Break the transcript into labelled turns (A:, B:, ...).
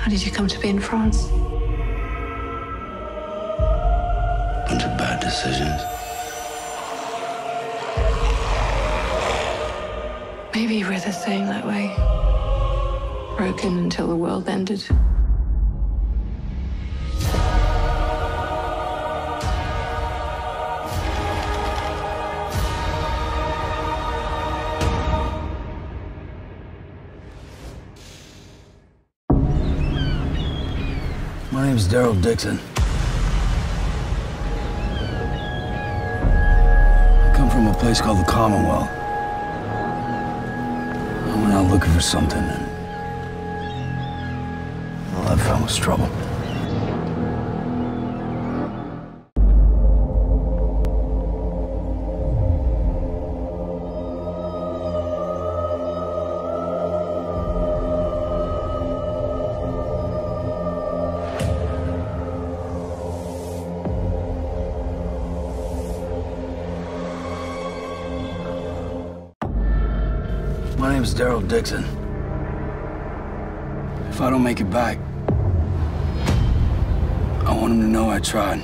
A: How did you come to be in France?
B: Bunch of bad decisions.
A: Maybe we're the same that way. Broken until the world ended.
C: My name's Daryl Dixon. I come from a place called the Commonwealth. I went out looking for something, and all I found was trouble. My name's Daryl Dixon. If I don't make it back, I want him to know I tried.